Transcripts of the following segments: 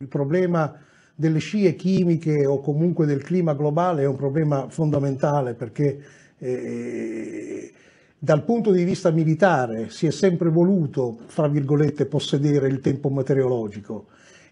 Il problema delle scie chimiche o comunque del clima globale è un problema fondamentale perché eh, dal punto di vista militare si è sempre voluto, fra virgolette, possedere il tempo meteorologico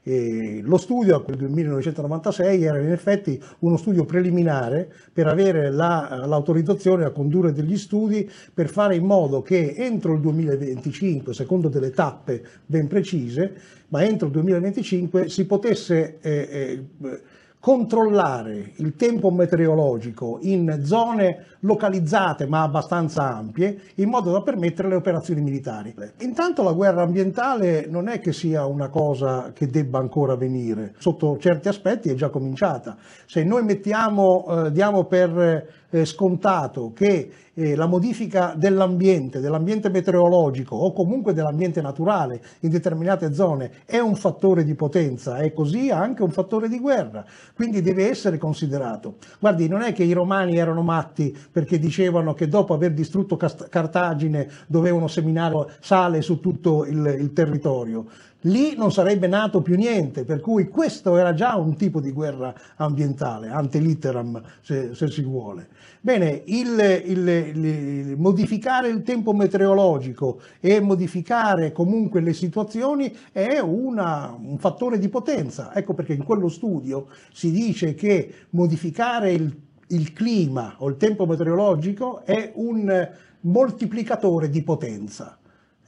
e lo studio del 1996 era in effetti uno studio preliminare per avere l'autorizzazione la, a condurre degli studi per fare in modo che entro il 2025, secondo delle tappe ben precise, ma entro il 2025 si potesse eh, eh, controllare il tempo meteorologico in zone localizzate ma abbastanza ampie in modo da permettere le operazioni militari. Intanto la guerra ambientale non è che sia una cosa che debba ancora avvenire, sotto certi aspetti è già cominciata. Se noi mettiamo, eh, diamo per scontato che eh, la modifica dell'ambiente, dell'ambiente meteorologico o comunque dell'ambiente naturale in determinate zone è un fattore di potenza, è così anche un fattore di guerra, quindi deve essere considerato. Guardi, non è che i romani erano matti perché dicevano che dopo aver distrutto Cartagine dovevano seminare sale su tutto il, il territorio lì non sarebbe nato più niente, per cui questo era già un tipo di guerra ambientale, ante litteram se, se si vuole. Bene, il, il, il, modificare il tempo meteorologico e modificare comunque le situazioni è una, un fattore di potenza, ecco perché in quello studio si dice che modificare il il clima o il tempo meteorologico è un moltiplicatore di potenza.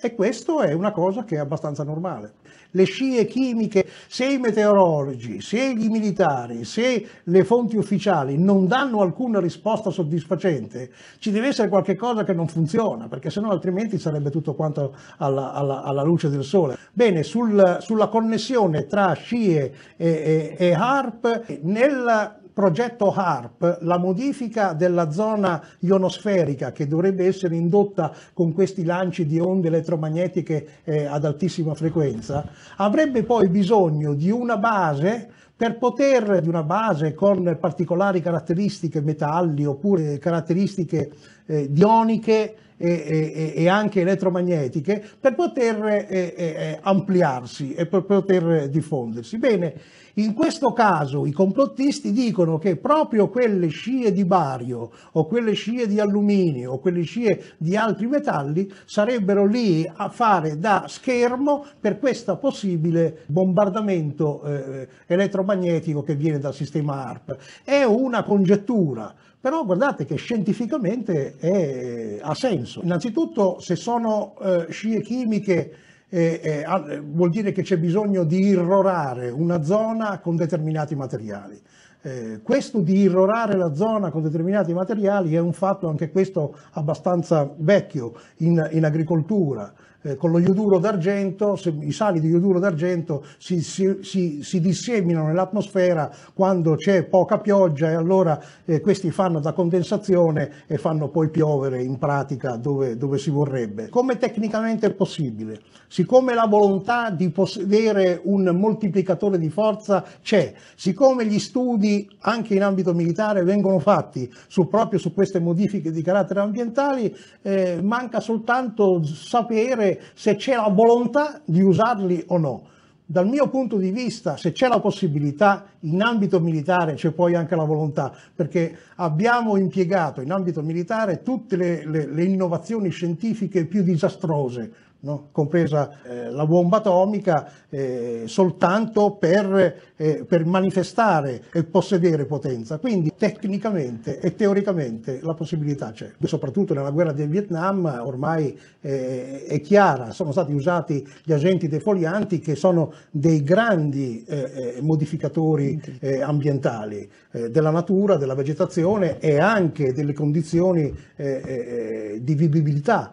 E questo è una cosa che è abbastanza normale. Le scie chimiche, se i meteorologi, se i militari, se le fonti ufficiali non danno alcuna risposta soddisfacente, ci deve essere qualche cosa che non funziona, perché sennò altrimenti sarebbe tutto quanto alla, alla, alla luce del sole. Bene, sul, sulla connessione tra scie e, e, e HARP, nel progetto HARP, la modifica della zona ionosferica che dovrebbe essere indotta con questi lanci di onde elettromagnetiche eh, ad altissima frequenza, avrebbe poi bisogno di una base per poter, di una base con particolari caratteristiche metalli oppure caratteristiche eh, dioniche e, e, e, anche elettromagnetiche, per poter eh, eh, eh ampliarsi e per poter diffondersi. Bene, in questo caso i complottisti dicono che proprio quelle scie di bario o quelle scie di alluminio o quelle scie di altri metalli sarebbero lì a fare da schermo per questo possibile bombardamento eh, elettromagnetico che viene dal sistema ARP. È una congettura. Però guardate che scientificamente è, ha senso. Innanzitutto se sono eh, scie chimiche eh, eh, vuol dire che c'è bisogno di irrorare una zona con determinati materiali. Eh, questo di irrorare la zona con determinati materiali è un fatto anche questo abbastanza vecchio in, in agricoltura eh, con lo ioduro d'argento, i sali di ioduro d'argento si, si, si, si, disseminano nell'atmosfera quando c'è poca pioggia e allora eh, questi fanno da condensazione e fanno poi piovere in pratica dove, dove si vorrebbe. Come tecnicamente è possibile? Siccome la volontà di possedere un moltiplicatore di forza c'è, siccome gli studi anche in ambito militare vengono fatti su, proprio su queste modifiche di carattere ambientale, eh, manca soltanto sapere se c'è la volontà di usarli o no. Dal mio punto di vista, se c'è la possibilità, in ambito militare c'è poi anche la volontà, perché abbiamo impiegato in ambito militare tutte le, le, le innovazioni scientifiche più disastrose, no? compresa eh, la bomba atomica, eh, soltanto per, eh, per, manifestare e possedere potenza. Quindi tecnicamente e teoricamente la possibilità c'è. Soprattutto nella guerra del Vietnam ormai eh, è chiara, sono stati usati gli agenti defolianti che sono dei grandi eh, eh, modificatori ambientali della natura, della vegetazione e anche delle condizioni di vivibilità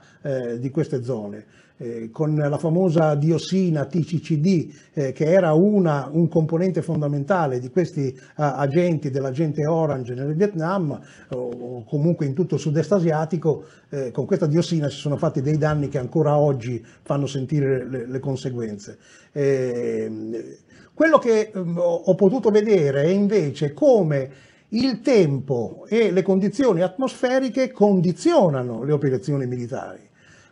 di queste zone eh, con la famosa diossina TCCD eh, che era una, un componente fondamentale di questi uh, agenti dell'agente Orange nel Vietnam o, comunque in tutto il sud-est asiatico, eh, con questa diossina si sono fatti dei danni che ancora oggi fanno sentire le, le conseguenze. Eh, quello che um, ho potuto vedere è invece come il tempo e le condizioni atmosferiche condizionano le operazioni militari.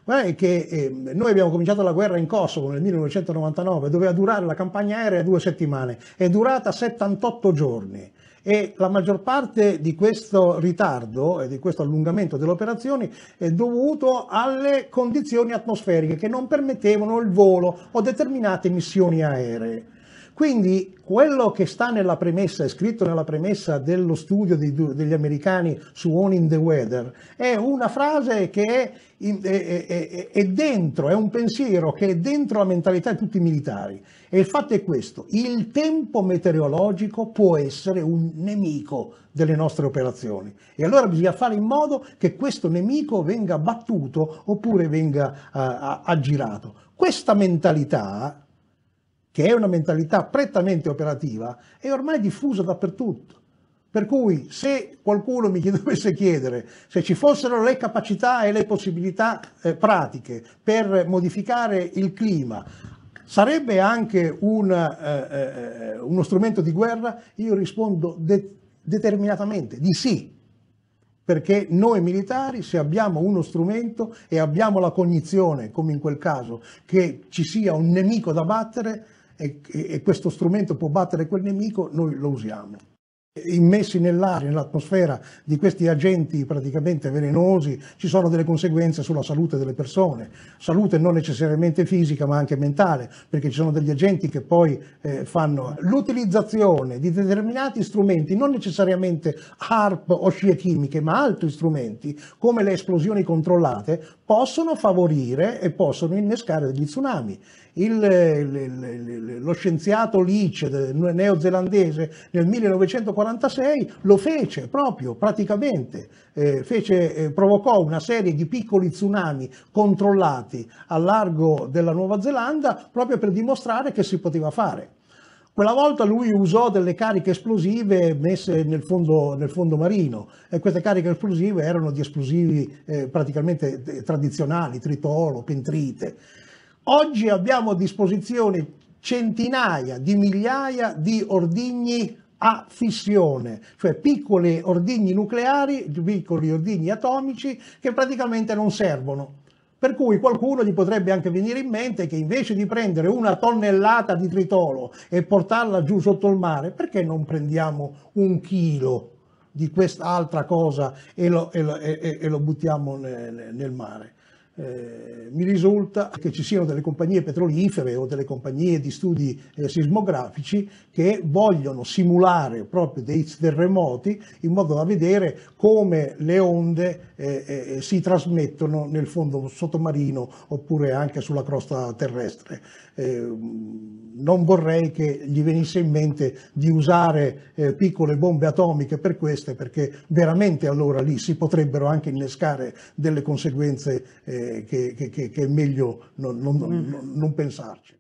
Guardate che eh, noi abbiamo cominciato la guerra in Kosovo nel 1999, doveva durare la campagna aerea due settimane, è durata 78 giorni e la maggior parte di questo ritardo e di questo allungamento delle operazioni è dovuto alle condizioni atmosferiche che non permettevano il volo o determinate missioni aeree. Quindi quello che sta nella premessa, è scritto nella premessa dello studio di, degli americani su Owning the Weather, è una frase che è, è, è, è, dentro, è un pensiero che è dentro la mentalità di tutti i militari. E il fatto è questo, il tempo meteorologico può essere un nemico delle nostre operazioni. E allora bisogna fare in modo che questo nemico venga battuto oppure venga uh, aggirato. Questa mentalità che è una mentalità prettamente operativa, è ormai diffusa dappertutto. Per cui se qualcuno mi dovesse chiedere se ci fossero le capacità e le possibilità eh, pratiche per modificare il clima, sarebbe anche un, eh, eh, uno strumento di guerra? Io rispondo de determinatamente di sì, perché noi militari se abbiamo uno strumento e abbiamo la cognizione, come in quel caso, che ci sia un nemico da battere, e, e questo strumento può battere quel nemico, noi lo usiamo immessi nell'aria, nell'atmosfera di questi agenti praticamente velenosi, ci sono delle conseguenze sulla salute delle persone, salute non necessariamente fisica ma anche mentale, perché ci sono degli agenti che poi eh, fanno l'utilizzazione di determinati strumenti, non necessariamente HARP o scie chimiche, ma altri strumenti, come le esplosioni controllate, possono favorire e possono innescare degli tsunami. Il, lo scienziato Leach, neozelandese, nel 1946 lo fece proprio, praticamente, eh, fece, eh, provocò una serie di piccoli tsunami controllati al largo della Nuova Zelanda proprio per dimostrare che si poteva fare. Quella volta lui usò delle cariche esplosive messe nel fondo, nel fondo marino e queste cariche esplosive erano di esplosivi eh, praticamente eh, tradizionali, tritolo, pentrite. Oggi abbiamo a disposizione centinaia di migliaia di ordigni a fissione, cioè piccoli ordigni nucleari, piccoli ordigni atomici che praticamente non servono. Per cui qualcuno gli potrebbe anche venire in mente che invece di prendere una tonnellata di tritolo e portarla giù sotto il mare, perché non prendiamo un chilo di quest'altra cosa e lo, e lo, e, e lo buttiamo nel, nel mare? Eh, mi risulta che ci siano delle compagnie petrolifere o delle compagnie di studi eh, sismografici che vogliono simulare proprio dei terremoti in modo da vedere come le onde eh, eh si trasmettono nel fondo sottomarino oppure anche sulla crosta terrestre. Eh, non vorrei che gli venisse in mente di usare eh, piccole bombe atomiche per queste perché veramente allora lì si potrebbero anche innescare delle conseguenze che, che, che, è meglio non, non, non, non pensarci.